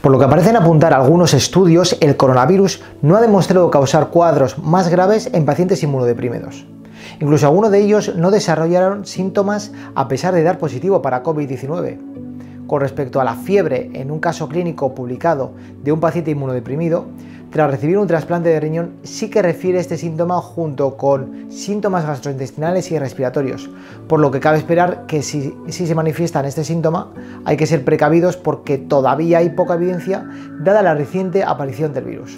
Por lo que parecen apuntar algunos estudios, el coronavirus no ha demostrado causar cuadros más graves en pacientes inmunodeprimidos. Incluso algunos de ellos no desarrollaron síntomas a pesar de dar positivo para COVID-19. Con respecto a la fiebre en un caso clínico publicado de un paciente inmunodeprimido, tras recibir un trasplante de riñón sí que refiere este síntoma junto con síntomas gastrointestinales y respiratorios, por lo que cabe esperar que si, si se manifiestan este síntoma hay que ser precavidos porque todavía hay poca evidencia dada la reciente aparición del virus.